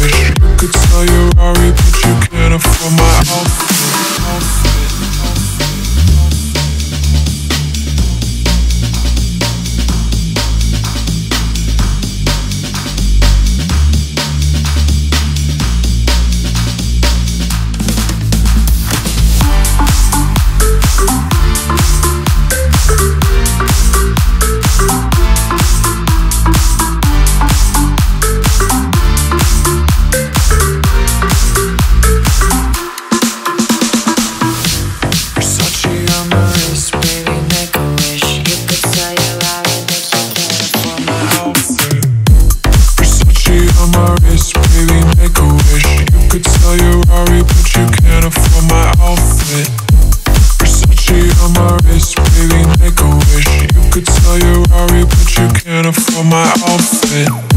wish you could sell your Rari, but you can't afford my outfit. outfit, outfit. sorry, but you can't afford my outfit. Versace on my wrist, baby, make a wish. You could tell you're sorry, but you can't afford my outfit.